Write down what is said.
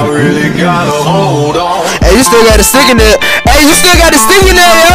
I really gotta hold on. Hey, you still got a stick in there. Hey, you still got a stick in there, yo.